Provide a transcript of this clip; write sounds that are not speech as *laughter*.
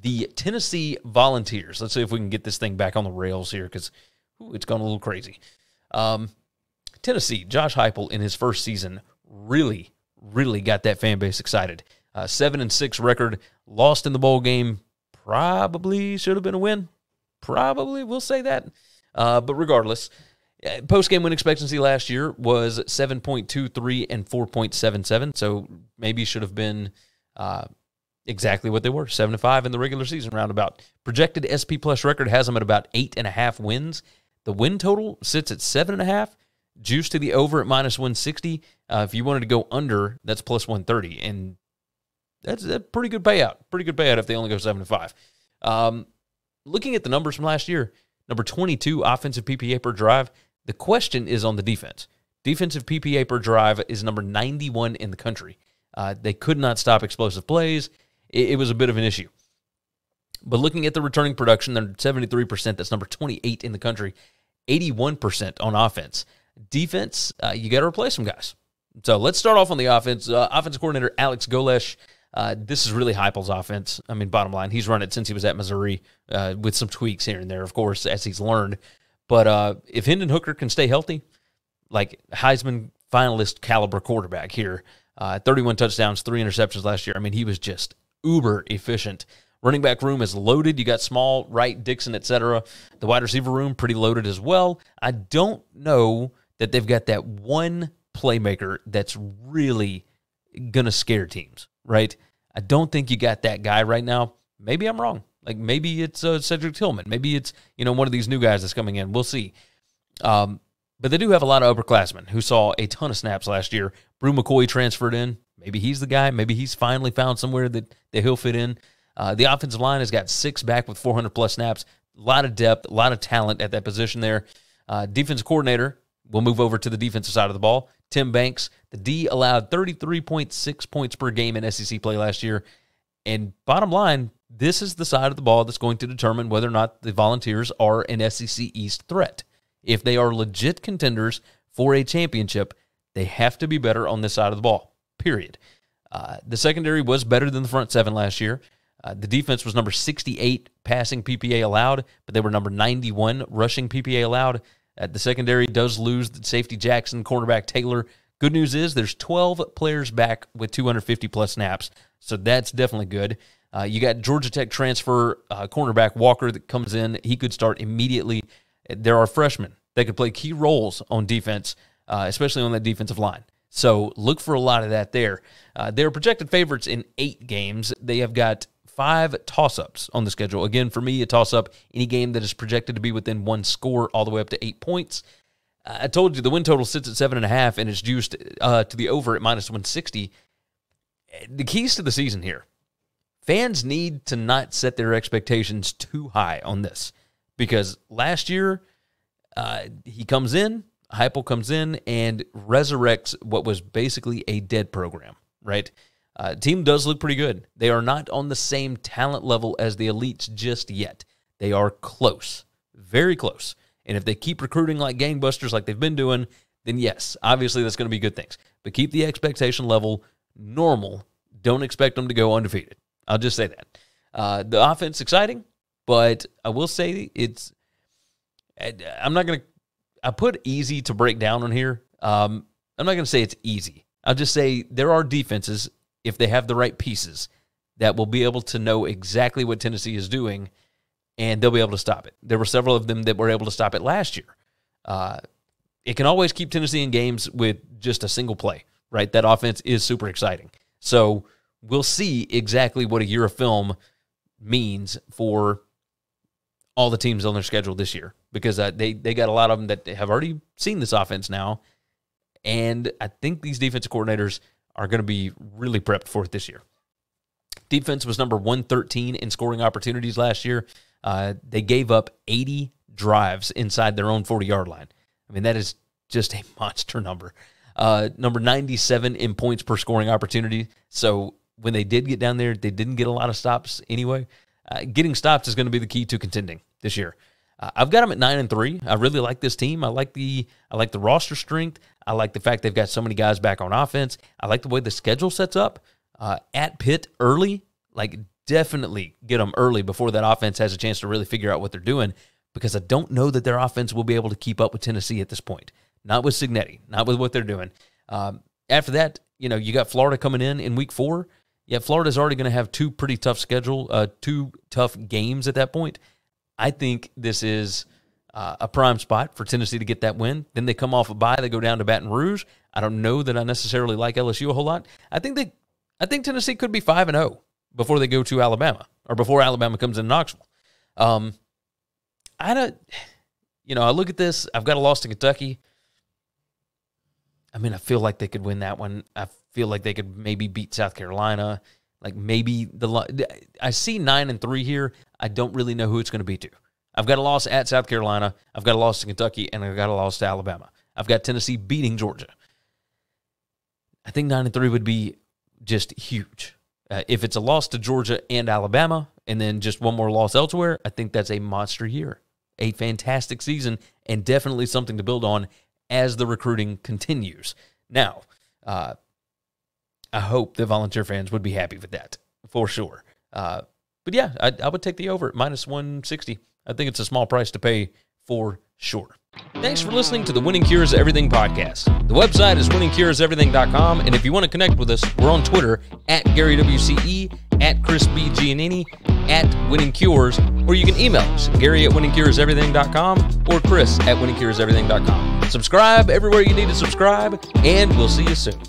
the Tennessee Volunteers. Let's see if we can get this thing back on the rails here because it's gone a little crazy. Um, Tennessee, Josh Heupel in his first season really, really got that fan base excited. Uh, seven and six record, lost in the bowl game. Probably should have been a win. Probably, we'll say that. Uh, but regardless, uh, post game win expectancy last year was 7.23 and 4.77. So maybe should have been uh, exactly what they were 7 to 5 in the regular season roundabout. Projected SP Plus record has them at about eight and a half wins. The win total sits at seven and a half. Juice to the over at minus 160. Uh, if you wanted to go under, that's plus 130. And that's a pretty good payout. Pretty good payout if they only go 7 to 5. Um, looking at the numbers from last year, number 22 offensive PPA per drive. The question is on the defense. Defensive PPA per drive is number 91 in the country. Uh, they could not stop explosive plays. It, it, was a bit of an issue. But looking at the returning production, they're 73%. That's number 28 in the country. 81% on offense. Defense, uh, you got to replace some guys. So let's start off on the offense. Uh, coordinator Alex Golesh. Uh, this is really Heupel's offense. I mean, bottom line, he's run it since he was at Missouri uh, with some tweaks here and there, of course, as he's learned. But uh, if Hendon Hooker can stay healthy, like Heisman finalist caliber quarterback here, uh, 31 touchdowns, three interceptions last year. I mean, he was just uber efficient. Running back room is loaded. You got Small, Wright, Dixon, etc. The wide receiver room pretty loaded as well. I don't know that they've got that one playmaker that's really gonna scare teams, right? I don't think you got that guy right now. Maybe I'm wrong. Like maybe it's uh, Cedric Tillman. Maybe it's you know one of these new guys that's coming in. We'll see. Um, but they do have a lot of upperclassmen who saw a ton of snaps last year. Bru McCoy transferred in. Maybe he's the guy. Maybe he's finally found somewhere that, that he'll fit in. Uh, the offensive line has got six back with 400 plus snaps. A lot of depth, a lot of talent at that position there. Uh, defensive coordinator, we'll move over to the defensive side of the ball. Tim Banks, the D allowed 33.6 points per game in SEC play last year. And bottom line, this is the side of the ball that's going to determine whether or not the Volunteers are an SEC East threat. If they are legit contenders for a championship, they have to be better on this side of the ball, period. Uh, the secondary was better than the front seven last year. Uh, the defense was number 68 passing PPA allowed, but they were number 91 rushing PPA allowed. Uh, the secondary does lose the safety Jackson, cornerback Taylor. Good news is there's 12 players back with 250 plus snaps, so that's definitely good. Uh, you got Georgia Tech transfer uh, cornerback Walker that comes in. He could start immediately. There are freshmen that could play key roles on defense, uh, especially on that defensive line. So look for a lot of that there. Uh, they're projected favorites in eight games. They have got five toss ups on the schedule. Again, for me, a toss up, any game that is projected to be within one score all the way up to eight points. I told you the win total sits at seven and a half and it's juiced uh, to the over at minus 160. The keys to the season here fans need to not set their expectations too high on this because last year uh, he comes in, Heupel comes in and resurrects what was basically a dead program, right? Uh, team does look pretty good. They are not on the same talent level as the elites just yet. They are close, very close. And if they keep recruiting like gangbusters, like they've been doing, then yes, obviously that's going to be good things. But keep the expectation level normal. Don't expect them to go undefeated. I'll just say that. Uh, the offense exciting, but I will say it's. I'm not going to. I put easy to break down on here. Um, I'm not going to say it's easy. I'll just say there are defenses if they have the right pieces that will be able to know exactly what Tennessee is doing, and they'll be able to stop it. There were several of them that were able to stop it last year. Uh, it can always keep Tennessee in games with just a single play, right? That offense is super exciting. So we'll see exactly what a year of film means for all the teams on their schedule this year because uh, they they got a lot of them that have already seen this offense now, and I think these defensive coordinators are going to be really prepped for it this year. Defense was number 113 in scoring opportunities last year. Uh, they gave up 80 drives inside their own 40 yard line. I mean, that is just a *laughs* monster number. Uh, number 97 in points per scoring opportunity. So when they did get down there, they didn't get a lot of stops anyway. Uh, getting stops is going to be the key to contending this year. I've got them at nine and three. I really like this team. I like the I like the roster strength. I like the fact they've got so many guys back on offense. I like the way the schedule sets up. Uh, at Pitt early, like definitely get them early before that offense has a chance to really figure out what they're doing because I don't know that their offense will be able to keep up with Tennessee at this point. Not with Cignetti, not with what they're doing. Um, after that, you know, you got Florida coming in in week four. Yeah, Florida's already going to have two pretty tough schedule, uh, two tough games at that point. I think this is uh, a prime spot for Tennessee to get that win. Then they come off a bye, they go down to Baton Rouge. I don't know that I necessarily like LSU a whole lot. I think they, I think Tennessee could be five and zero oh before they go to Alabama or before Alabama comes in Knoxville. Um, I don't, you know, I look at this. I've got a loss to Kentucky. I mean, I feel like they could win that one. I feel like they could maybe beat South Carolina. Like maybe the I see nine and three here. I don't really know who it's going to be to. I've got a loss at South Carolina. I've got a loss to Kentucky, and I've got a loss to Alabama. I've got Tennessee beating Georgia. I think nine and three would be just huge. Uh, if it's a loss to Georgia and Alabama, and then just one more loss elsewhere, I think that's a monster year, a fantastic season, and definitely something to build on as the recruiting continues. Now, uh, I hope the volunteer fans would be happy with that for sure. Uh, but yeah, I, I would take the over at minus 160. I think it's a small price to pay for sure. Thanks for listening to the Winning Cures Everything podcast. The website is winningcureseverything.com, and if you want to connect with us, we're on Twitter at Gary WCE, at Chris B. Giannini, at Winning Cures, or you can email us, Gary at winningcureseverything.com or Chris at winningcureseverything.com. Subscribe everywhere you need to subscribe, and we'll see you soon.